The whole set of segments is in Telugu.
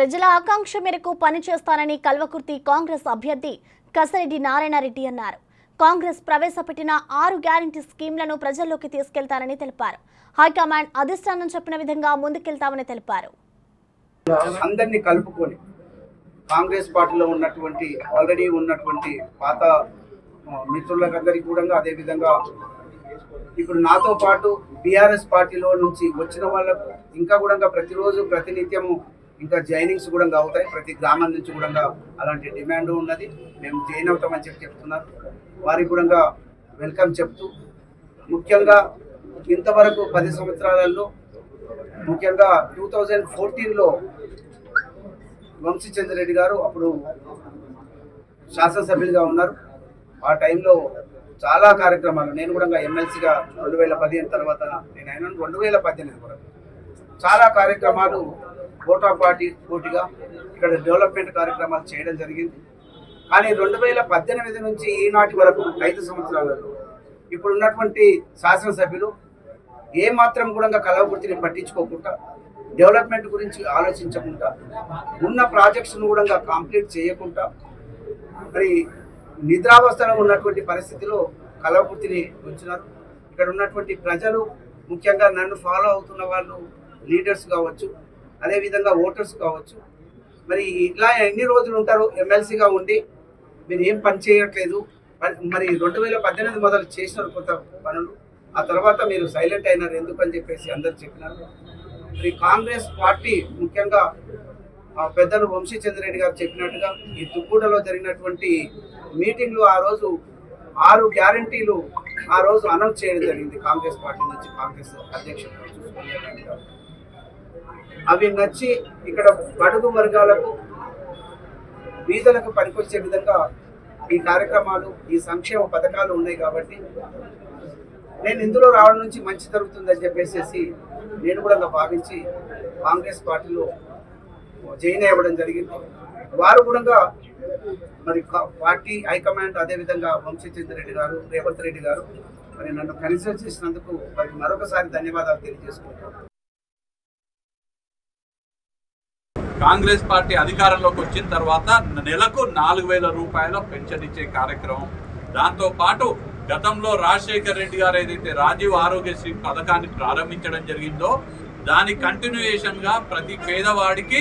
ప్రజల ఆకాంక్ష మేరకు పనిచేస్తానని కల్వకుర్తి కాంగ్రెస్ అభ్యర్థి కసిరెడ్డి నారాయణరెడ్డి అన్నారు. కాంగ్రెస్ ప్రవేశపెట్టిన ఆరు గ్యారంటీ స్కీమ్లను ప్రజల్లోకి తీసుకెళ్తానని తెలిపారు. హైకమాండ్ అధిష్టానం చెప్పిన విధంగా ముందుకెళ్తామని తెలిపారు. అందరినీ కలుపుకొని కాంగ్రెస్ పార్టీలో ఉన్నటువంటి ఆల్రెడీ ఉన్నటువంటి పాత మిత్రులకందరికీ కూడా అదేవిధంగా ఇప్పుడు నాతో పాటు బీఆర్ఎస్ పార్టీలో నుంచి వచ్చిన వాళ్ళకు ఇంకా కూడా ప్రతిరోజు ప్రతినిత్యము ఇంకా జాయినింగ్స్ కూడా అవుతాయి. ప్రతి గ్రామం నుంచి కూడా అలాంటి డిమాండ్ ఉన్నది. మేము జాయిన్ అవుతామని చెప్పి చెప్తున్నారు. వారికి కూడా వెల్కమ్ చెప్తూ ముఖ్యంగా ఇంతవరకు పది సంవత్సరాలలో ముఖ్యంగా టూ థౌజండ్ ఫోర్టీన్లో వంశీచంద్రెడ్డి గారు అప్పుడు శాసనసభ్యులుగా ఉన్నారు. ఆ టైంలో చాలా కార్యక్రమాలు. నేను కూడా ఎమ్మెల్సీగా రెండు వేల పదిహేను తర్వాత నేను అయినా రెండు వేల పద్దెనిమిది వరకు చాలా కార్యక్రమాలు కోటా పార్టీ పోటీగా ఇక్కడ డెవలప్మెంట్ కార్యక్రమాలు చేయడం జరిగింది. కానీ రెండు వేల పద్దెనిమిది నుంచి ఈనాటి వరకు ఐదు సంవత్సరాలలో ఇప్పుడు ఉన్నటువంటి శాసనసభ్యులు ఏ మాత్రం కూడా కలవకుర్తిని పట్టించుకోకుండా డెవలప్మెంట్ గురించి ఆలోచించకుండా ఉన్న ప్రాజెక్ట్స్ను కూడా కంప్లీట్ చేయకుండా మరి నిద్రావస్థలో ఉన్నటువంటి పరిస్థితిలో కలవకుర్తిని ఉంచినారు. ఇక్కడ ఉన్నటువంటి ప్రజలు ముఖ్యంగా నన్ను ఫాలో అవుతున్న వాళ్ళు లీడర్స్ కావచ్చు అదేవిధంగా ఓటర్స్ కావచ్చు. మరి ఇట్లా ఎన్ని రోజులు ఉంటారు ఎమ్మెల్సీగా ఉండి? మీరు ఏం పని చేయట్లేదు? మరి రెండు వేల పద్దెనిమిది మొదలు చేసినారు కొత్త పనులు. ఆ తర్వాత మీరు సైలెంట్ అయినారు ఎందుకు అని చెప్పేసి అందరు చెప్పినారు. మరి కాంగ్రెస్ పార్టీ ముఖ్యంగా ఆ పెద్దలు వంశీచంద్రెడ్డి గారు చెప్పినట్టుగా ఈ తుప్పూడలో జరిగినటువంటి మీటింగ్లు ఆ రోజు ఆరు గ్యారంటీలు ఆ రోజు అనౌన్స్ చేయడం జరిగింది కాంగ్రెస్ పార్టీ నుంచి కాంగ్రెస్ అధ్యక్షుడు సోనియా గాంధీ గారు. అవి నచ్చి ఇక్కడ బడుగు వర్గాలకు బీదలకు పనికొచ్చే విధంగా ఈ కార్యక్రమాలు ఈ సంక్షేమ పథకాలు ఉన్నాయి కాబట్టి నేను ఇందులో రావడం నుంచి మంచి జరుగుతుందని చెప్పేసి నేను కూడా భావించి కాంగ్రెస్ పార్టీలో జాయిన్ అవ్వడం జరిగింది. వారు కూడా మరి పార్టీ హైకమాండ్ అదేవిధంగా వంశీచంద్ర రెడ్డి గారు రేవంత్ రెడ్డి గారు మరి నన్ను కన్సిడర్ చేసినందుకు మరి మరొకసారి ధన్యవాదాలు తెలియజేసుకుంటాను కాంగ్రెస్ పార్టీ అధికారంలోకి వచ్చిన తర్వాత నెలకు నాలుగు వేల రూపాయల పెన్షన్ ఇచ్చే కార్యక్రమం. దాంతో పాటు గతంలో రాజశేఖర్ రెడ్డి గారు ఏదైతే రాజీవ్ ఆరోగ్యశ్రీ పథకాన్ని ప్రారంభించడం జరిగిందో దాని కంటిన్యూయేషన్గా ప్రతి పేదవాడికి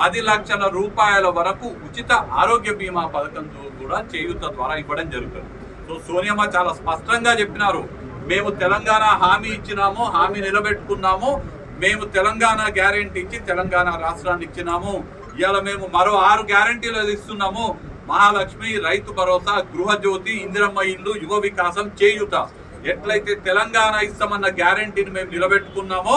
పది లక్షల రూపాయల వరకు ఉచిత ఆరోగ్య బీమా పథకం కూడా చేయూత ద్వారా ఇవ్వడం జరుగుతుంది. సో సోనియమ్మ చాలా స్పష్టంగా చెప్పినారు. మేము తెలంగాణ హామీ ఇచ్చినాము హామీ నిలబెట్టుకున్నాము. మేము తెలంగాణ గ్యారెంటీ ఇచ్చి తెలంగాణ రాష్ట్రాన్ని ఇచ్చినాము. ఇవాళ మేము మరో ఆరు గ్యారెంటీలు ఇస్తున్నాము. మహాలక్ష్మి రైతు భరోసా గృహజ్యోతి ఇందిరమ్మ ఇల్లు యువ వికాసం చేయుట. ఎట్లయితే తెలంగాణ ఇస్తామన్న గ్యారెంటీని మేము నిలబెట్టుకున్నామో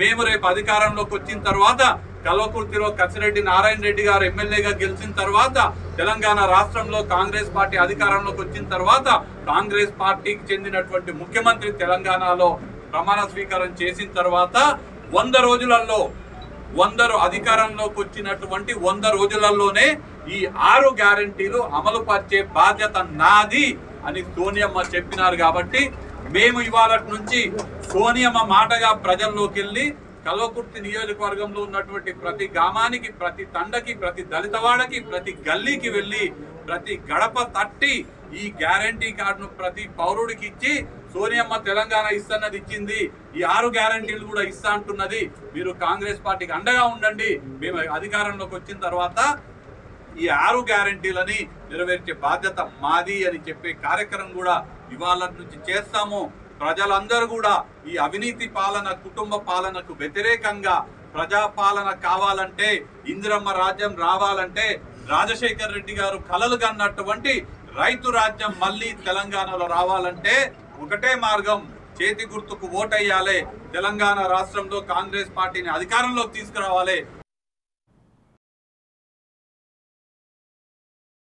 మేము రేపు అధికారంలోకి వచ్చిన తర్వాత కల్వకుర్తిలో కసిరెడ్డి నారాయణ రెడ్డి గారు ఎమ్మెల్యేగా గెలిచిన తర్వాత తెలంగాణ రాష్ట్రంలో కాంగ్రెస్ పార్టీ అధికారంలోకి వచ్చిన తర్వాత కాంగ్రెస్ పార్టీకి చెందినటువంటి ముఖ్యమంత్రి తెలంగాణలో ప్రమాణ స్వీకారం చేసిన తర్వాత వంద రోజులలో వందరు అధికారంలోకి వచ్చినటువంటి వంద రోజులలోనే ఈ ఆరు గ్యారంటీలు అమలు పరిచే బాధ్యత నాది అని సోనియమ్మ చెప్పినారు కాబట్టి మేము ఇవాళ నుంచి సోనియమ్మ మాటగా ప్రజల్లోకి వెళ్ళి కల్వకుర్తి నియోజకవర్గంలో ఉన్నటువంటి ప్రతి గ్రామానికి ప్రతి తండకి ప్రతి దళితవాడకి ప్రతి గల్లీకి వెళ్ళి ప్రతి గడప తట్టి ఈ గ్యారంటీ కార్డును ప్రతి పౌరుడికి ఇచ్చి సోనియమ్మ తెలంగాణ ఇస్తున్నది ఇచ్చింది. ఈ ఆరు గ్యారంటీలు కూడా ఇస్తా అంటున్నది. మీరు కాంగ్రెస్ పార్టీకి అండగా ఉండండి. మేము అధికారంలోకి వచ్చిన తర్వాత ఈ ఆరు గ్యారంటీలని నెరవేర్చే బాధ్యత మాది అని చెప్పే కార్యక్రమం కూడా ఇవాళ నుంచి చేస్తాము. ప్రజలందరూ కూడా ఈ అవినీతి పాలన కుటుంబ పాలనకు వ్యతిరేకంగా ప్రజాపాలన కావాలంటే ఇందిరమ్మ రాజ్యం రావాలంటే రాజశేఖర్ రెడ్డి గారు కలలు కన్నటువంటి రైతు రాజ్యం మళ్ళీ తెలంగాణలో రావాలంటే ఒకటే మార్గం చేతి గుర్తుకు ఓటేయాలి తెలంగాణ రాష్ట్రంలో కాంగ్రెస్ పార్టీని అధికారంలోకి తీసుకురావాలి.